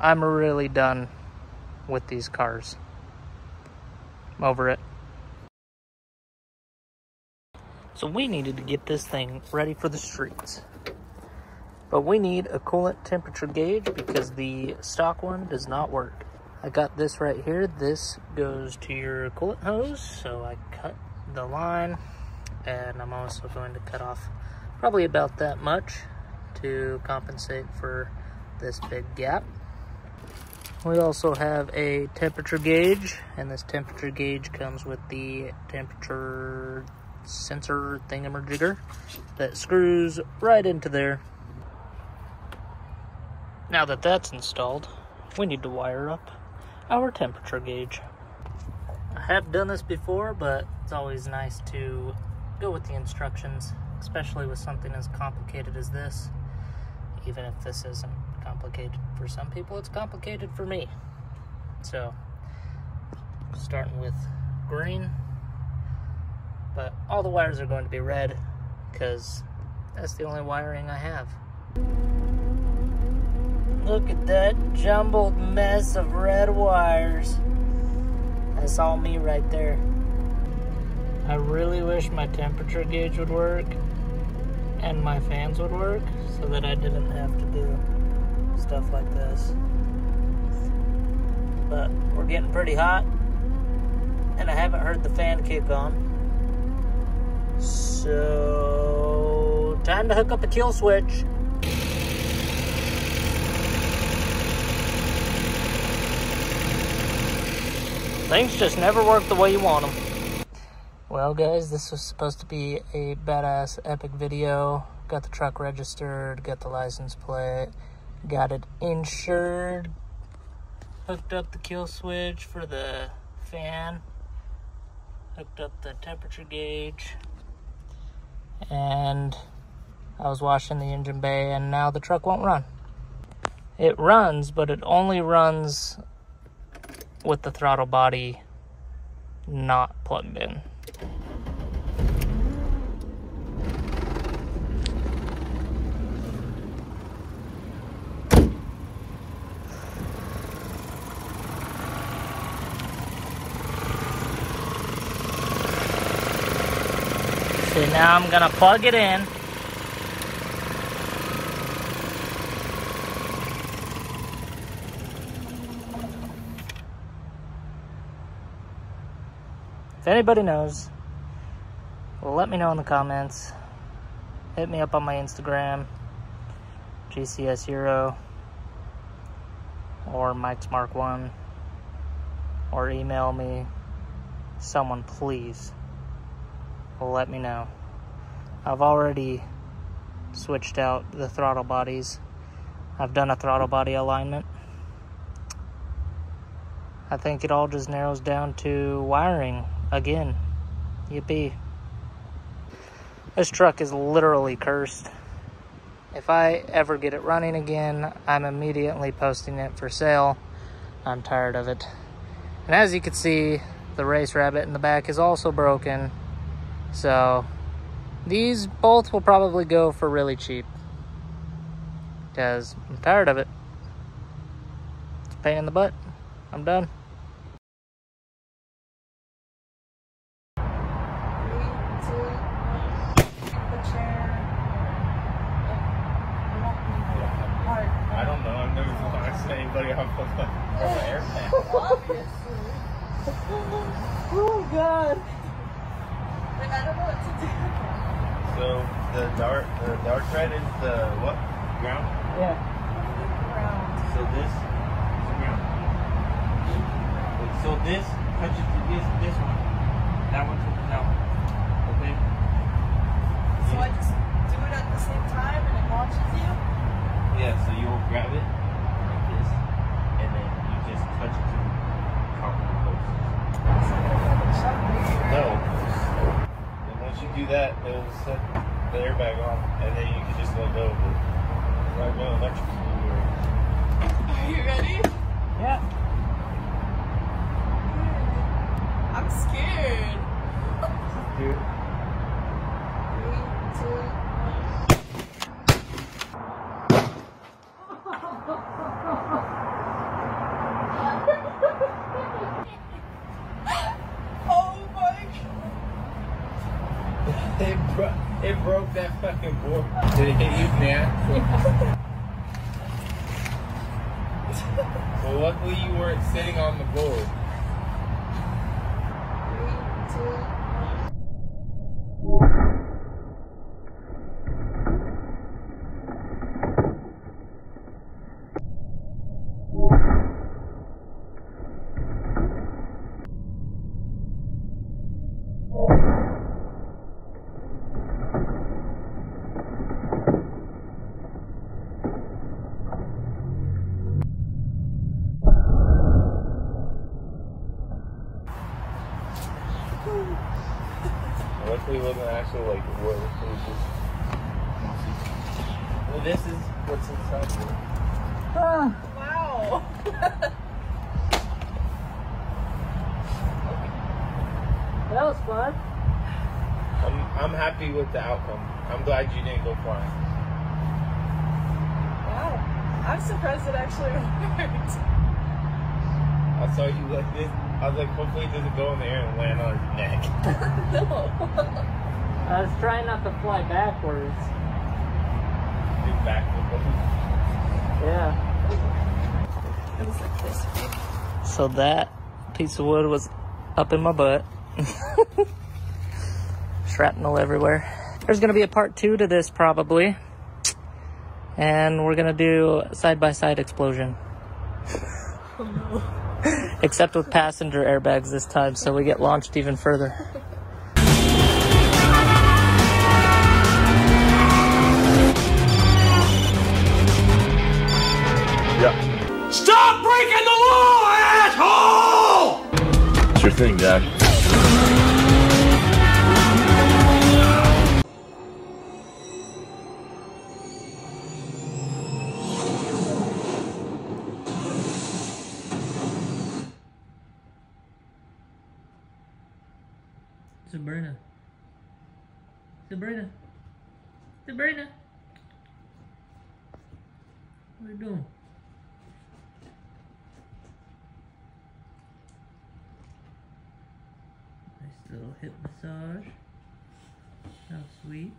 I'm really done with these cars. I'm over it. So we needed to get this thing ready for the streets. But we need a coolant temperature gauge because the stock one does not work. I got this right here. This goes to your coolant hose. So I cut the line and I'm also going to cut off probably about that much to compensate for this big gap. We also have a temperature gauge and this temperature gauge comes with the temperature sensor thingamajigger that screws right into there now that that's installed, we need to wire up our temperature gauge. I have done this before, but it's always nice to go with the instructions, especially with something as complicated as this. Even if this isn't complicated for some people, it's complicated for me. So, starting with green, but all the wires are going to be red because that's the only wiring I have. Look at that jumbled mess of red wires. That's all me right there. I really wish my temperature gauge would work and my fans would work so that I didn't have to do stuff like this. But we're getting pretty hot and I haven't heard the fan kick on. So, time to hook up a kill switch. Things just never work the way you want them. Well, guys, this was supposed to be a badass epic video. Got the truck registered, got the license plate, got it insured, hooked up the kill switch for the fan, hooked up the temperature gauge, and I was washing the engine bay, and now the truck won't run. It runs, but it only runs with the throttle body not plugged in. So now I'm gonna plug it in. If anybody knows, let me know in the comments. Hit me up on my Instagram, GCS or Mike's Mark One, or email me. Someone, please, let me know. I've already switched out the throttle bodies. I've done a throttle body alignment. I think it all just narrows down to wiring again. Yippee. This truck is literally cursed. If I ever get it running again, I'm immediately posting it for sale. I'm tired of it. And as you can see, the race rabbit in the back is also broken. So these both will probably go for really cheap. Because I'm tired of it. It's a pain in the butt. I'm done. anybody off of the, from the airplane. oh god. I don't know what to do. So the dark the dark red is the what? Ground? Yeah. Ground. So this is the ground. So this touches this this one. That one touches that one. Okay? So I just do it at the same time and it launches you? Yeah, so you'll grab it like this and then you just touch it to the top of the post. No. And once you do that, it'll set the airbag on and then you can just let go of it. Right now, electrical. Are you ready? Yeah. I'm scared. Dude. Three, two, one. Bro, it broke that fucking board. Did it hit you, man? well, luckily you weren't sitting on the board. Three, two, Luckily it wasn't actually like wood. It was just. Well, this is what's inside here. Wow. That was fun. I'm, I'm happy with the outcome. I'm glad you didn't go flying. wow. I'm surprised it actually worked. I saw you like this. I was like, hopefully it doesn't go in the air and land on his neck. no. I was trying not to fly backwards. Big backflip. Yeah. It was like this. So that piece of wood was up in my butt. Shrapnel everywhere. There's gonna be a part two to this probably. And we're gonna do side by side explosion. Oh, Except with passenger airbags this time, so we get launched even further. Yeah. Stop breaking the law, asshole! It's your thing, Jack. Sabrina. Sabrina. Sabrina. What are you doing? Nice little hip massage. How sweet.